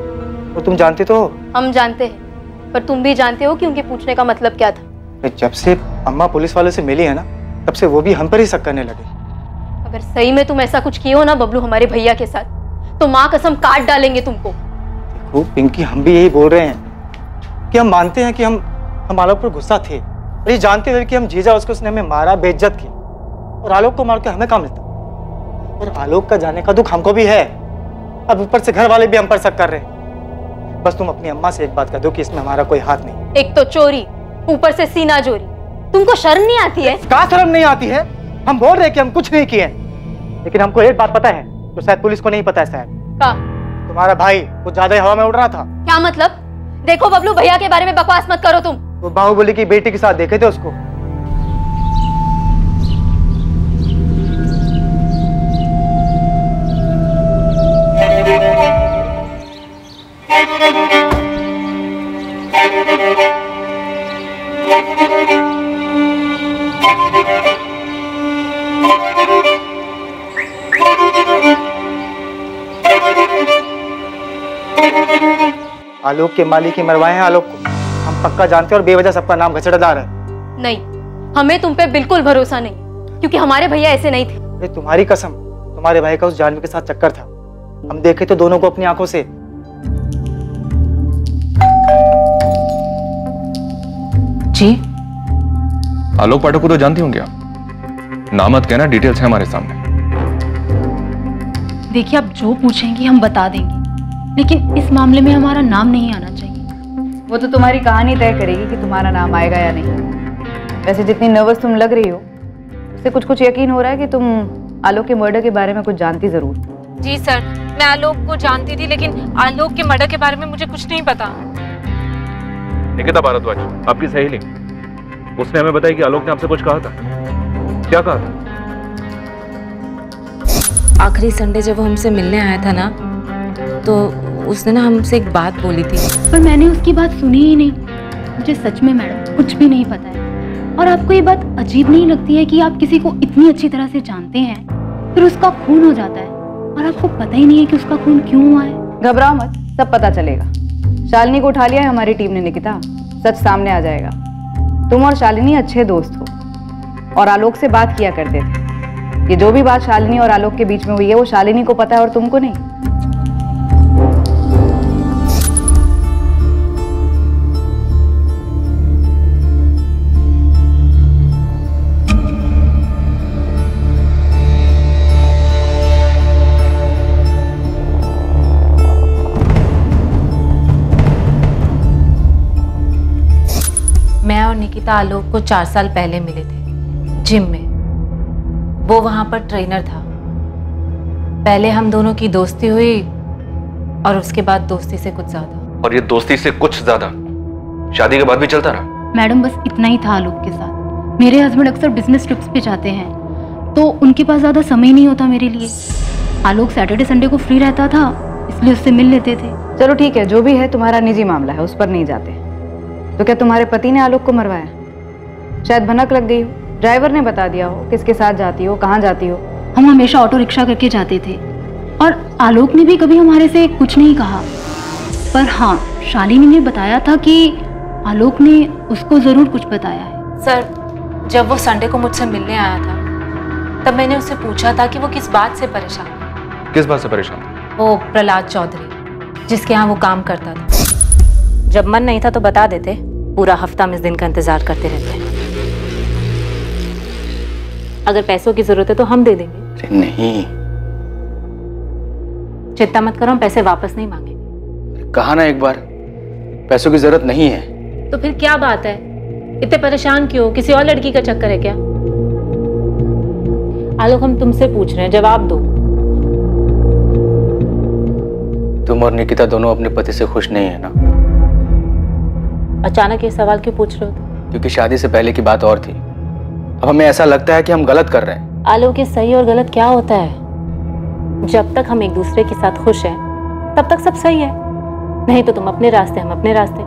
और तुम जानते तो हो? हम जानते हैं पर तुम भी जानते हो कि उनके पूछने का मतलब क्या था? कि जब से अम्मा पुलिस वालों से मिली है ना तब से वो भी हम पर ही शक करने लगे। अगर सही में तुम ऐसा कुछ किए हो ना बबलू हमारे भैया के साथ तो माँ कसम काट डालेंगे तुमको। देखो पिंकी हम भी यही बोल रहे हैं कि हम मानते हैं कि हम हम आलोक पर गुस्सा थे और ये जानते हुए कि हम जीजा उसको उसने हमें मारा बेइज्जत की और आलोक को मार के हमें काम मिलता? और आलोक का जाने का दुख हमको भी है। अब ऊपर से घर वाले भी हम पर शक कर रहे हैं। बस तुम अपनी अम्मा से एक बात कर दो कि इसमें हमारा कोई हाथ नहीं। एक तो चोरी ऊपर से सीना चोरी तुमको शर्म नहीं आती है? का शर्म नहीं आती है? हम बोल रहे हैं कि हम कुछ नहीं किए। लेकिन हमको एक बात पता है जो शायद पुलिस को नहीं पता है शायद। का? तुम्हारा भाई कुछ ज़्यादा ही हवा में उड़ रहा था। क्या मतलब? देखो बबलू भैया के बारे में बकवास मत करो तुम। वो बाहुबली की बेटी के साथ देखे थे उसको। आलोक के मालिक ही मरवाए हैं आलोक को। हम पक्का जानते हैं और बेवजह सबका नाम घचड़ा डाल रहे हैं। नहीं हमें तुम पे बिल्कुल भरोसा नहीं क्योंकि हमारे भैया ऐसे नहीं थे। अरे तुम्हारी कसम तुम्हारे भाई का उस जानवी के साथ चक्कर था। हम देखे तो दोनों को अपनी आँखों से। जी? आलोक पाठक को तो जानती होंगे आप। नामत कहना डिटेल्स है हमारे सामने। देखिए आप जो पूछेंगी हम बता देंगे। लेकिन इस मामले में हमारा नाम नहीं आना चाहिए। वो तो तुम्हारी कहानी तय करेगी कि तुम्हारा नाम आएगा या नहीं। वैसे जितनी नर्वस तुम लग रही हो उससे कुछ कुछ यकीन हो रहा है कि तुम आलोक के मर्डर के बारे में कुछ जानती ज़रूर। जी सर मैं आलोक को जानती थी लेकिन आलोक के मर्डर के बारे में मुझे कुछ नहीं पता। निकिता भारद्वाज आपकी सहेली। उसने हमें बताया कि आलोक ने आपसे कुछ कहा था। क्या कहा था? आखिरी संडे जब वो हमसे मिलने आया था ना तो उसने ना हमसे एक बात बोली थी। पर मैंने उसकी बात सुनी ही नहीं। मुझे सच में मैडम कुछ भी नहीं पता है। और आपको ये बात अजीब नहीं लगती है कि आप किसी को इतनी अच्छी तरह से जानते हैं फिर उसका खून हो जाता है? और आपको पता ही नहीं है कि उसका खून क्यों हुआ है। घबराओ मत सब पता चलेगा। शालिनी को उठा लिया है हमारी टीम ने निकिता। सच सामने आ जाएगा। तुम और शालिनी अच्छे दोस्त हो और आलोक से बात किया करते थे। ये जो भी बात शालिनी और आलोक के बीच में हुई है वो शालिनी को पता है और तुमको नहीं। निकिता आलोक को चार साल पहले मिले थे। जिम में। वो वहाँ पर ट्रेनर था। पहले हम दोनों की दोस्ती हुई और उसके बाद दोस्ती से कुछ ज़्यादा। और ये दोस्ती से कुछ ज़्यादा। शादी के बाद भी चलता रहा? मैडम बस इतना ही था आलोक के साथ। मेरे हस्बैंड अक्सर बिज़नेस ट्रिप्स पे जाते हैं तो उनके पास ज़्यादा समय नहीं होता मेरे लिए। आलोक सैटरडे संडे को फ्री रहता था इसलिए उससे मिल लेते थे। चलो ठीक है जो भी है तुम्हारा निजी मामला है उस पर नहीं जाते। तो क्या तुम्हारे पति ने आलोक को मरवाया? शायद भनक लग गई हो। ड्राइवर ने बता दिया हो किसके साथ जाती हो कहाँ जाती हो। हम हमेशा ऑटो रिक्शा करके जाते थे। और आलोक ने भी कभी हमारे से कुछ नहीं कहा। पर हाँ शालिनी ने बताया था कि आलोक ने उसको ज़रूर कुछ बताया है। सर जब वो संडे को मुझसे मिलने आया था तब मैंने उससे पूछा था कि वो किस बात से परेशान किस बात से परेशान? वो प्रहलाद चौधरी जिसके यहाँ वो काम करता था। जब मन नहीं था तो बता देते पूरा हफ़्ता हम इस दिन का इंतज़ार करते रहते हैं। अगर पैसों की ज़रूरत है तो हम दे देंगे। अरे नहीं। चिंता मत करो हम पैसे वापस नहीं मांगे कहा ना एक बार पैसों की ज़रूरत नहीं है। तो फिर क्या बात है? इतने परेशान क्यों? किसी और लड़की का चक्कर है क्या? आलोक हम तुमसे पूछ रहे हैं जवाब दो। तुम और निकिता दोनों अपने पति से खुश नहीं है ना? अचानक ये सवाल क्यों पूछ रहे हो क्योंकि शादी से पहले की बात और थी। अब हमें ऐसा लगता है कि हम गलत कर रहे हैं। आलोक ये सही और गलत क्या होता है? जब तक हम एक दूसरे के साथ खुश हैं तब तक सब सही है। नहीं तो तुम अपने रास्ते हम अपने रास्ते।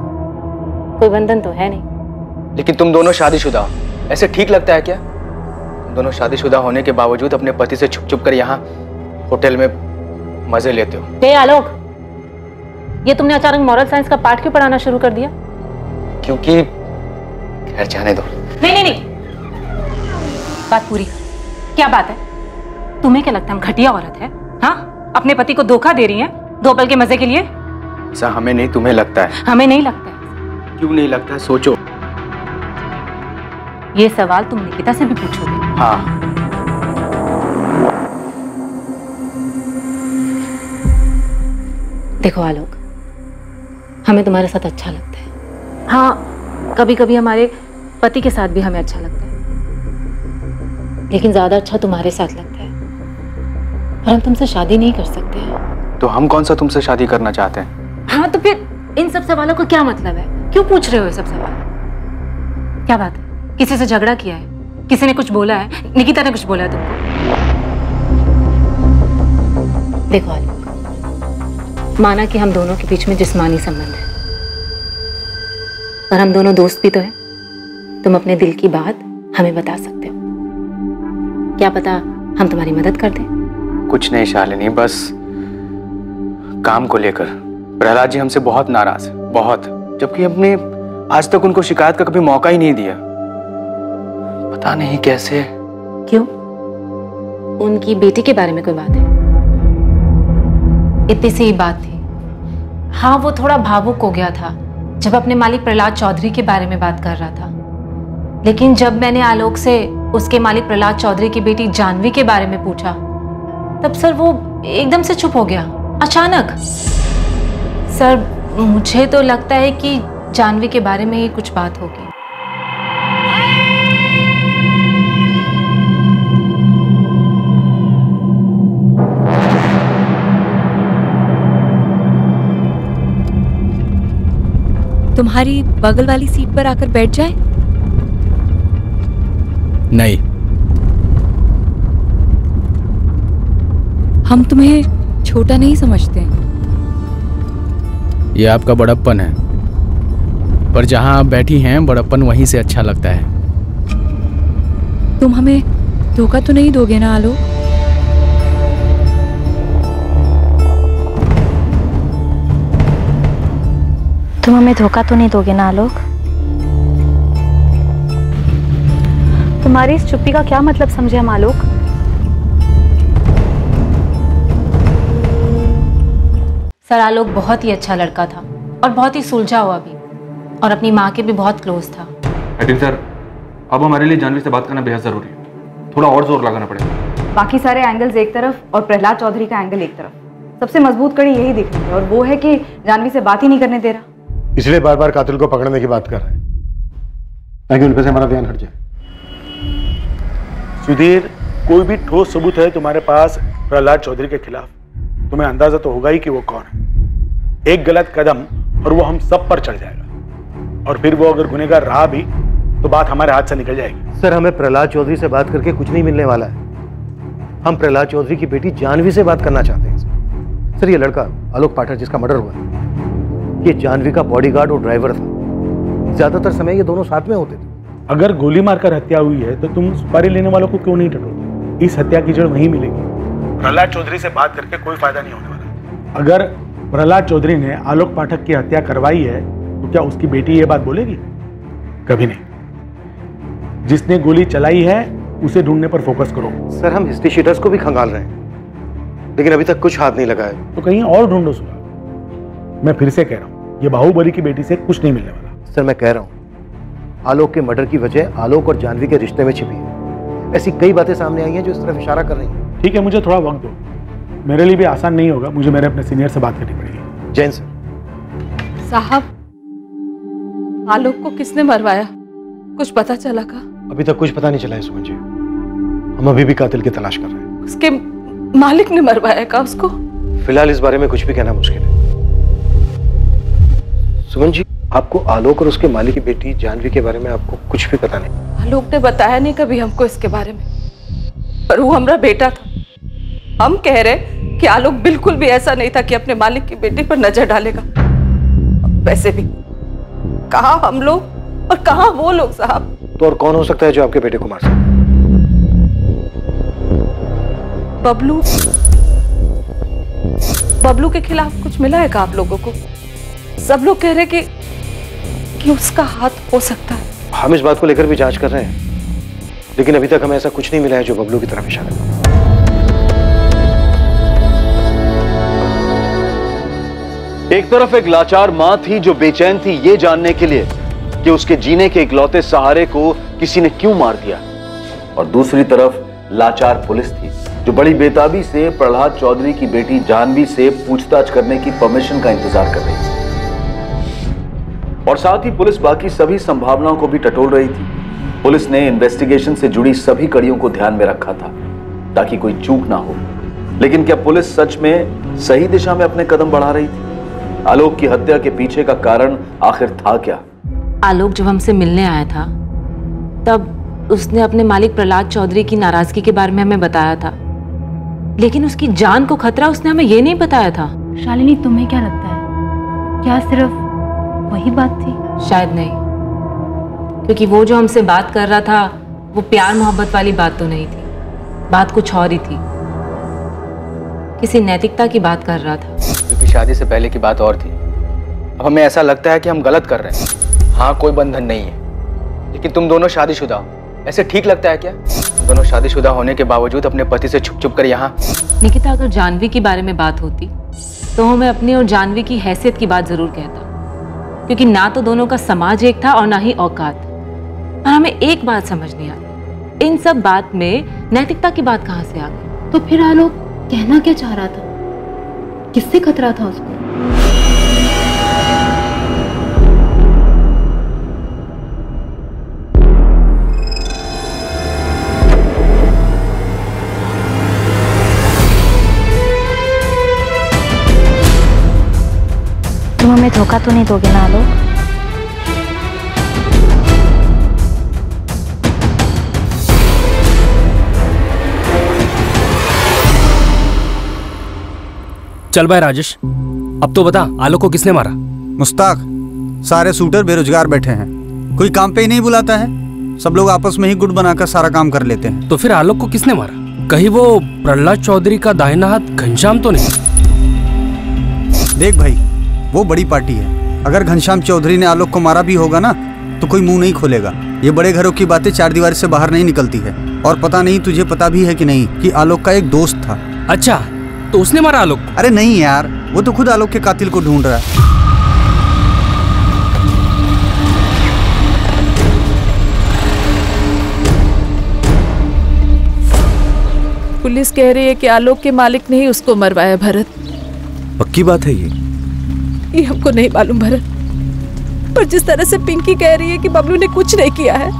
कोई बंधन तो है नहीं। लेकिन तुम दोनों शादीशुदा हो। ऐसे ठीक लगता है क्या? तुम दोनों शादीशुदा होने के बावजूद अपने पति से छुप छुप कर यहाँ होटल में मज़े लेते हो। हे आलोक ये तुमने अचानक मॉरल साइंस का पाठ क्यों पढ़ाना शुरू कर दिया? क्योंकि खैर जाने दो। नहीं नहीं नहीं। बात पूरी। कर। क्या बात है? तुम्हें क्या लगता है हम घटिया औरत है? हाँ? अपने पति को धोखा दे रही है? दो पल के मज़े के लिए? ऐसा हमें नहीं तुम्हें लगता है। हमें नहीं लगता है। क्यों नहीं लगता? है सोचो। ये सवाल तुम निकिता से भी पूछोगे। हाँ। देखो आलोक हमें तुम्हारे साथ अच्छा लगता है। हाँ कभी कभी हमारे पति के साथ भी हमें अच्छा लगता है। लेकिन ज़्यादा अच्छा तुम्हारे साथ लगता है। पर हम तुमसे शादी नहीं कर सकते। हैं तो हम कौन सा तुमसे शादी करना चाहते हैं? हाँ तो फिर इन सब सवालों का क्या मतलब है? क्यों पूछ रहे हो ये सब सवाल? क्या बात है? किसी से झगड़ा किया है? किसी ने कुछ बोला है? निकिता ने कुछ बोला है तुमको? देखो आलोक माना कि हम दोनों के बीच में जिस्मानी संबंध है। पर हम दोनों दोस्त भी तो हैं। तुम अपने दिल की बात हमें बता सकते हो। क्या पता हम तुम्हारी मदद कर दें? कुछ नहीं शालिनी बस काम को लेकर। प्रहलाद जी हमसे बहुत नाराज़ है बहुत। जबकि हमने आज तक उनको शिकायत का कभी मौका ही नहीं दिया। पता नहीं कैसे। क्यों? उनकी बेटी के बारे में कोई बात है? इतनी सी बात थी। हाँ वो थोड़ा भावुक हो गया था जब अपने मालिक प्रहलाद चौधरी के बारे में बात कर रहा था। लेकिन जब मैंने आलोक से उसके मालिक प्रहलाद चौधरी की बेटी जानवी के बारे में पूछा। तब सर वो एकदम से चुप हो गया। अचानक। सर, मुझे तो लगता है कि जानवी के बारे में ही कुछ बात होगी। तुम्हारी बगल वाली सीट पर आकर बैठ जाए। नहीं। हम तुम्हें छोटा नहीं समझते। ये आपका बड़प्पन है। पर जहाँ आप बैठी हैं बड़प्पन वहीं से अच्छा लगता है। तुम हमें धोखा तो नहीं दोगे ना आलो? तुम हमें धोखा तो नहीं दोगे ना आलोक? तुम्हारी इस चुप्पी का क्या मतलब समझे हम आलोक? सर आलोक बहुत ही अच्छा लड़का था और बहुत ही सुलझा हुआ भी और अपनी माँ के भी बहुत क्लोज था। सर अब हमारे लिए जानवी से बात करना बेहद ज़रूरी है। थोड़ा और ज़ोर लगाना पड़ेगा। बाकी सारे एंगल्स एक तरफ़ और प्रहलाद चौधरी का एंगल एक तरफ़। सबसे मज़बूत कड़ी यही दिख रही है और वो है कि जानवी से बात ही नहीं करने दे रहा। इसलिए बार बार कातिल को पकड़ने की बात कर रहे हैं। ताकि उन पे से हमारा ध्यान हट जाए। सुधीर, कोई भी ठोस सबूत है तुम्हारे पास प्रहलाद चौधरी के खिलाफ? तुम्हें अंदाज़ा तो होगा ही कि वो कौन है। एक गलत कदम और वो हम सब पर चढ़ जाएगा। और फिर वो अगर गुनेगार रहा भी तो बात हमारे हाथ से निकल जाएगी। सर, हमें प्रहलाद चौधरी से बात करके कुछ नहीं मिलने वाला है। हम प्रहलाद चौधरी की बेटी जानवी से बात करना चाहते हैं, सर। ये लड़का आलोक पाठक जिसका मर्डर हुआ ये जानवी का बॉडीगार्ड और ड्राइवर था। ज़्यादातर समय ये दोनों साथ में होते थे। अगर गोली मारकर हत्या हुई है तो तुम सुपारी लेने वालों को क्यों नहीं टटोलते इस हत्या की जड़ वहीं मिलेगी। प्रहलाद चौधरी से बात करके कोई फ़ायदा नहीं होने वाला। अगर प्रहलाद चौधरी ने आलोक पाठक की हत्या करवाई है तो क्या उसकी बेटी ये बात बोलेगी? कभी नहीं। जिसने गोली चलाई है उसे ढूँढने पर फोकस करो। सर हम हिस्ट्री शीटर्स को भी खंगाल रहे हैं। लेकिन अभी तक कुछ हाथ नहीं लगा है तो कहीं और ढूंढो सुना। मैं फिर से कह रहा हूँ ये बाहुबली की बेटी से कुछ नहीं मिलने वाला। सर मैं कह रहा हूँ आलोक के मर्डर की वजह आलोक और जानवी के रिश्ते में छिपी है। ऐसी कई बातें सामने आई हैं जो इस तरफ़ इशारा कर रही हैं। ठीक है मुझे थोड़ा वक्त दो। मेरे लिए भी आसान नहीं होगा मुझे मेरे अपने सीनियर से बात करनी पड़ेगी। जैन सर। साहब आलोक को किसने मरवाया? कुछ पता चला का? अभी तक कुछ पता नहीं चला है सुमन जी। हम अभी भी कातिल की तलाश कर रहे हैं। उसके मालिक ने मरवाया का उसको? फ़िलहाल इस बारे में कुछ भी कहना मुश्किल है। सुमन जी आपको आलोक और उसके मालिक की बेटी जानवी के बारे में आपको कुछ भी पता नहीं। आलोक ने बताया नहीं कभी हमको इसके बारे में। पर वो हमारा बेटा था। हम कह रहे कि आलोक बिल्कुल भी ऐसा नहीं था कि अपने मालिक की बेटी पर नज़र डालेगा। वैसे भी कहा हम लोग और कहा वो लोग साहब? तो और कौन हो सकता है जो आपके बेटे को मार सकता बबलू। बबलू के खिलाफ कुछ मिला है का आप लोगों को? सब लोग कह रहे कि कि उसका हाथ हो सकता है। हम इस बात को लेकर भी जाँच कर रहे हैं। लेकिन अभी तक हमें ऐसा कुछ नहीं मिला है जो बबलू की तरफ़ इशारा एक तरफ़ एक लाचार माँ थी जो बेचैन थी ये जानने के लिए कि उसके जीने के इकलौते सहारे को किसी ने क्यों मार दिया। और दूसरी तरफ़ लाचार पुलिस थी जो बड़ी बेताबी से प्रहलाद चौधरी की बेटी जानवी से पूछताछ करने की परमिशन का इंतज़ार कर रही थी। और साथ ही पुलिस बाकी सभी संभावनाओं को भी टटोल रही थी। पुलिस ने इन्वेस्टिगेशन से जुड़ी सभी कड़ियों को ध्यान में रखा था ताकि कोई चूक ना हो। लेकिन क्या पुलिस सच में सही दिशा में अपने कदम बढ़ा रही थी? आलोक की हत्या के पीछे का कारण आखिर था क्या? आलोक जब हमसे मिलने आया था तब उसने अपने मालिक प्रहलाद चौधरी की नाराज़गी के बारे में हमें बताया था। लेकिन उसकी जान को खतरा उसने हमें ये नहीं बताया था। शालिनी तुम्हें क्या लगता है? क्या सिर्फ़ वही बात थी। शायद नहीं। क्योंकि वो जो हमसे बात कर रहा था वो प्यार मोहब्बत वाली बात तो नहीं थी। बात कुछ और ही थी। किसी नैतिकता की बात कर रहा था। क्योंकि शादी से पहले की बात और थी। अब हमें ऐसा लगता है कि हम गलत कर रहे हैं। हाँ कोई बंधन नहीं है। लेकिन तुम दोनों शादीशुदा हो। ऐसे ठीक लगता है क्या? दोनों शादीशुदा होने के बावजूद अपने पति से छुप छुप कर यहाँ। निकिता अगर जानवी के बारे में बात होती तो मैं अपनी और जानवी की हैसियत की बात ज़रूर कहता। क्योंकि ना तो दोनों का समाज एक था और ना ही औकात। और हमें एक बात समझ नहीं आई। इन सब बात में नैतिकता की बात कहाँ से आ गई? तो फिर आलोक कहना क्या चाह रहा था? किससे खतरा था उसको? हमें धोखा तो नहीं दोगे ना आलोक चल भाई राजेश अब तो बता आलोक को किसने मारा? मुस्ताक सारे शूटर बेरोजगार बैठे हैं। कोई काम पे ही नहीं बुलाता है। सब लोग आपस में ही गुट बनाकर सारा काम कर लेते हैं। तो फिर आलोक को किसने मारा? कहीं वो प्रहलाद चौधरी का दाहिना हाथ घनश्याम तो नहीं? देख भाई वो बड़ी पार्टी है। अगर घनश्याम चौधरी ने आलोक को मारा भी होगा ना तो कोई मुँह नहीं खोलेगा। ये बड़े घरों की बातें चार दीवार से बाहर नहीं निकलती है। और पता नहीं तुझे पता भी है कि नहीं कि आलोक का एक दोस्त था। अच्छा तो उसने मारा आलोक? अरे नहीं यार वो तो खुद आलोक के कातिल को ढूंढ रहा है। पुलिस कह रही है कि आलोक के मालिक ने ही उसको मरवाया भरत। पक्की बात है ये। ये हमको नहीं मालूम भरत। पर जिस तरह से पिंकी कह रही है कि बबलू ने कुछ नहीं किया है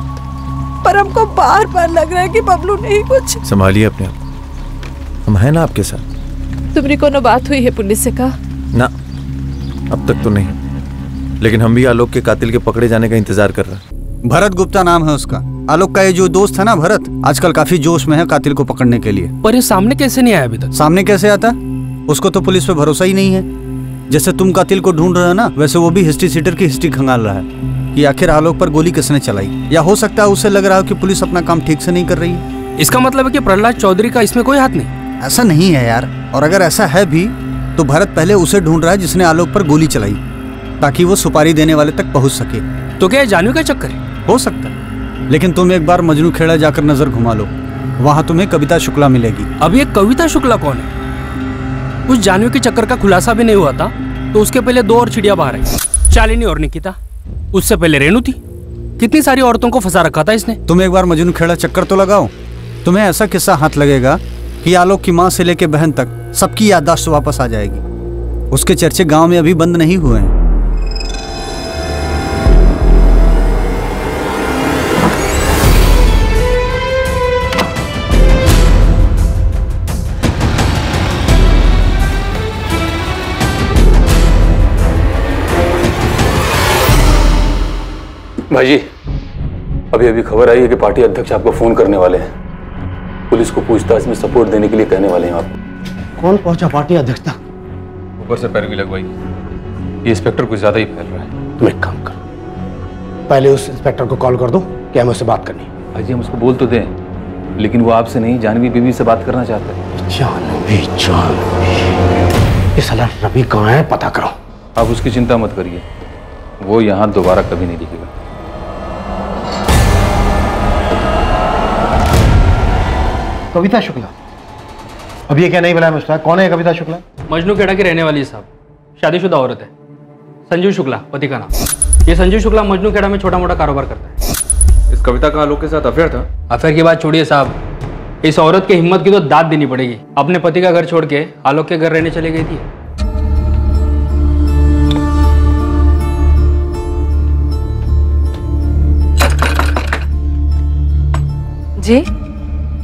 पर हमको बार बार लग रहा है कि बबलू ने ही कुछ संभालिए अपने आप। हम हैं ना आपके साथ। तुम्हारी कोनो बात हुई है पुलिस से कहा? ना अब तक तो नहीं। लेकिन हम भी आलोक के कातिल के पकड़े जाने का इंतज़ार कर रहे हैं। भरत गुप्ता नाम है उसका। आलोक का ये जो दोस्त है ना भरत आजकल काफ़ी जोश में है कातिल को पकड़ने के लिए। पर ये सामने कैसे नहीं आया अभी तक? सामने कैसे आता? उसको तो पुलिस पे भरोसा ही नहीं है। जैसे तुम कातिल को ढूंढ रहे हो ना वैसे वो भी हिस्ट्री सीटर की हिस्ट्री खंगाल रहा है कि आखिर आलोक पर गोली किसने चलाई? या हो सकता है उसे लग रहा हो कि पुलिस अपना काम ठीक से नहीं कर रही है? इसका मतलब है कि प्रहलाद चौधरी का इसमें कोई हाथ नहीं। ऐसा नहीं है यार और अगर ऐसा है भी तो भरत पहले उसे ढूंढ रहा है जिसने आलोक पर गोली चलाई ताकि वो सुपारी देने वाले तक पहुँच सके। तो क्या जानू का चक्कर है? हो सकता है लेकिन तुम एक बार मजनू खेड़ा जाकर नज़र घुमा लो। वहाँ तुम्हें कविता शुक्ला मिलेगी। अब ये कविता शुक्ला कौन है? उस जानवी के चक्कर का खुलासा भी नहीं हुआ था तो उसके पहले दो और चिड़िया बाहर आई। चालिनी और निकिता। उससे पहले रेणु थी। कितनी सारी औरतों को फंसा रखा था इसने। तुम एक बार मजनू खेड़ा चक्कर तो लगाओ। तुम्हें ऐसा किस्सा हाथ लगेगा कि आलोक की माँ से लेके बहन तक सबकी याददाश्त वापस आ जाएगी। उसके चर्चे गाँव में अभी बंद नहीं हुए हैं। भाई जी अभी अभी खबर आई है कि पार्टी अध्यक्ष आपको फ़ोन करने वाले हैं। पुलिस को पूछताछ में सपोर्ट देने के लिए कहने वाले हैं आपको कौन पहुँचा पार्टी अध्यक्ष तक? ऊपर से पैरवी लगवाई। ये इंस्पेक्टर कुछ ज़्यादा ही फैल रहा है। तुम एक काम करो। पहले उस इंस्पेक्टर को कॉल कर दो कि हमें उससे बात करनी है। भाई जी हम उसको बोल तो दें लेकिन वो आपसे नहीं जानवी बीबी से बात करना चाहते है। जानवी जानवी ये साला रवि कहाँ है पता करो। आप उसकी चिंता मत करिए। वो यहाँ दोबारा कभी नहीं दिखेगा। कविता शुक्ला। अब ये क्या नहीं बुलाया मुझे कौन है कविता शुक्ला? मजनू खेड़ा की रहने वाली है साहब। शादीशुदा औरत है। संजीव शुक्ला पति का नाम। ये संजीव शुक्ला मजनू खेड़ा में छोटा मोटा कारोबार करता है। इस कविता का आलोक के साथ अफेयर था? अफेयर की बात छोड़िए साहब। इस औरत की हिम्मत की तो दाद देनी पड़ेगी। अपने पति का घर छोड़ के आलोक के घर रहने चली गई थी। जी?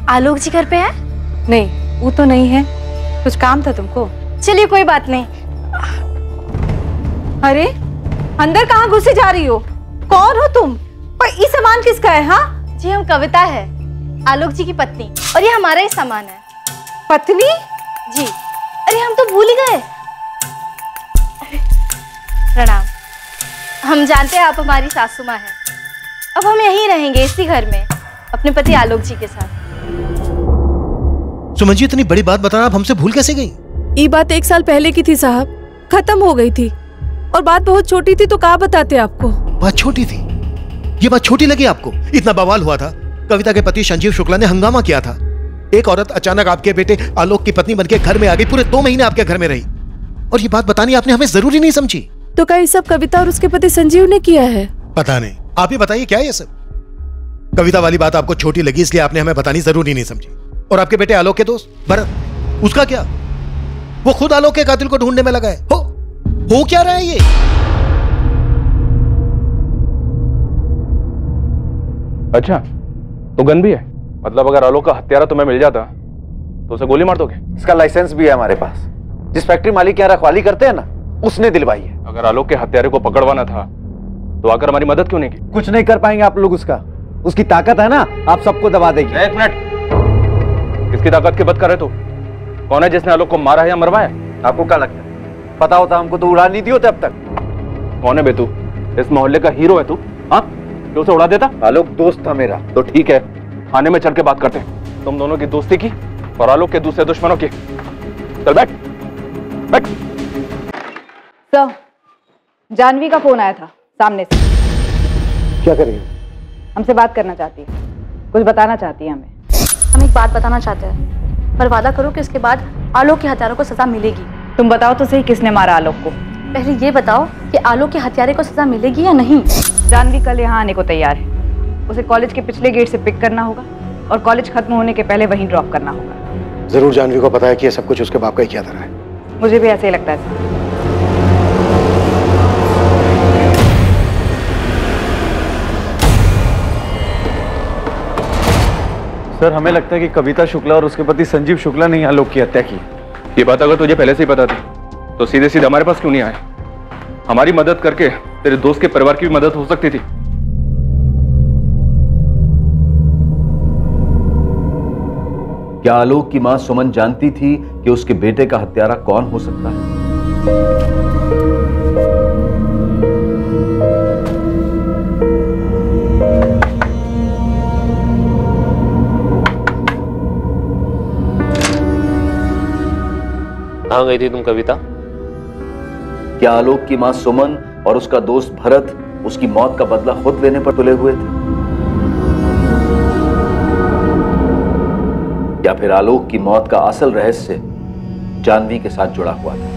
आलोक जी घर पे है? नहीं वो तो नहीं है। कुछ काम था तुमको? चलिए कोई बात नहीं। अरे अंदर कहाँ घुसे जा रही हो? कौन हो तुम? पर ये सामान किसका है हाँ? जी हम कविता है आलोक जी की पत्नी। और ये हमारा ही सामान है। पत्नी? जी। अरे हम तो भूल ही गए। प्रणाम। हम जानते हैं आप हमारी सासू माँ हैं। अब हम यहीं रहेंगे इसी घर में अपने पति आलोक जी के साथ। सुमन जी इतनी बड़ी बात बताना आप हमसे भूल कैसे गई? ये बात एक साल पहले की थी साहब। खत्म हो गई थी। और बात बहुत छोटी थी तो कहा बताते आपको? बात छोटी थी? ये बात छोटी लगी आपको? इतना बवाल हुआ था। कविता के पति संजीव शुक्ला ने हंगामा किया था। एक औरत अचानक आपके बेटे आलोक की पत्नी बनके घर में आ गई पूरे दो महीने आपके घर में रही। और ये बात बतानी आपने हमें ज़रूरी नहीं समझी। तो क्या ये सब कविता और उसके पति संजीव ने किया है? पता नहीं। आप ही बताइए क्या है ये सब? कविता वाली बात आपको छोटी लगी इसलिए आपने हमें बतानी ज़रूरी नहीं समझी। और आपके बेटे आलोक के दोस्त? भरत उसका क्या? वो खुद आलोक के कातिल को ढूँढने में लगा है। हो हो क्या रहा है ये? अच्छा तो गन भी है? मतलब अगर आलोक का हत्यारा तुम्हें मिल जाता तो उसे गोली मार दोगे? इसका लाइसेंस भी है हमारे पास। जिस फैक्ट्री मालिक यहाँ रखवाली करते हैं ना उसने दिलवाई है। अगर आलोक के हत्यारे को पकड़वाना था तो आकर हमारी मदद क्यों नहीं की? कुछ नहीं कर पाएँगे आप लोग उसका। उसकी ताकत है ना आप सबको दबा देगी। एक मिनट। किसकी ताकत की बात कर रहे तू कौन है जिसने आलोक को मारा है या मरवाया? आपको क्या लगता है? पता होता हमको तो उड़ा नहीं दी होते अब तक। कौन है बेतू इस मोहल्ले का हीरो है तू हाँ? क्यों उसे उड़ा देता? आलोक दोस्त था मेरा। तो ठीक है थाने में चढ़ के बात करते हैं। तुम दोनों की दोस्ती की और आलोक के दूसरे दुश्मनों की। चल बैठ बैठ। सर जानवी का फ़ोन आया था सामने से। क्या करेंगे? हमसे बात करना चाहती है। कुछ बताना चाहती है हमें। हम एक बात बताना चाहते हैं। पर वादा करो कि उसके बाद आलोक के हत्यारों को सजा मिलेगी। तुम बताओ तो सही किसने मारा आलोक को? पहले ये बताओ कि आलोक के हत्यारे को सजा मिलेगी या नहीं? जानवी कल यहाँ आने को तैयार है। उसे कॉलेज के पिछले गेट से पिक करना होगा और कॉलेज खत्म होने के पहले वहीं ड्रॉप करना होगा। ज़रूर जानवी को पता है कि ये सब कुछ उसके बाप का ही किया था है मुझे भी ऐसे ही लगता है। सर हमें लगता है कि कविता शुक्ला और उसके पति संजीव शुक्ला ने आलोक की हत्या की। ये बात अगर तुझे पहले से ही पता थी तो सीधे सीधे हमारे पास क्यों नहीं आए? हमारी मदद करके तेरे दोस्त के परिवार की भी मदद हो सकती थी। क्या आलोक की माँ सुमन जानती थी कि उसके बेटे का हत्यारा कौन हो सकता है? कहाँ गई थी तुम कविता? क्या आलोक की माँ सुमन और उसका दोस्त भरत उसकी मौत का बदला खुद लेने पर तुले हुए थे? या फिर आलोक की मौत का असल रहस्य जानवी के साथ जुड़ा हुआ था?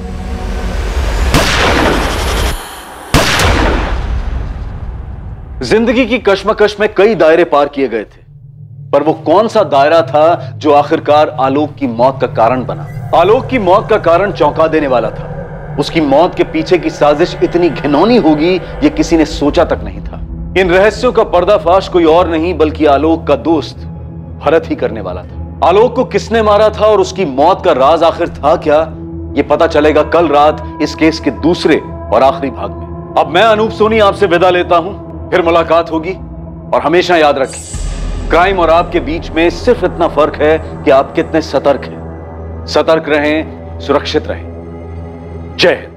ज़िंदगी की कश्मकश में कई दायरे पार किए गए थे। पर वो कौन सा दायरा था जो आखिरकार आलोक की मौत का कारण बना? आलोक की मौत का कारण चौंका देने वाला था। उसकी मौत के पीछे की साजिश इतनी घिनौनी होगी, ये किसी ने सोचा तक नहीं था। इन रहस्यों का पर्दाफाश कोई और नहीं, बल्कि आलोक का दोस्त भरत ही करने वाला था। आलोक को किसने मारा था और उसकी मौत का राज आखिर था क्या? ये पता चलेगा कल रात इस केस के दूसरे और आखिरी भाग में। अब मैं अनूप सोनी आपसे विदा लेता हूँ। फिर मुलाकात होगी, और हमेशा याद रखें। क्राइम और आपके बीच में सिर्फ़ इतना फ़र्क है कि आप कितने सतर्क हैं। सतर्क रहें, सुरक्षित रहें। जय हिंद।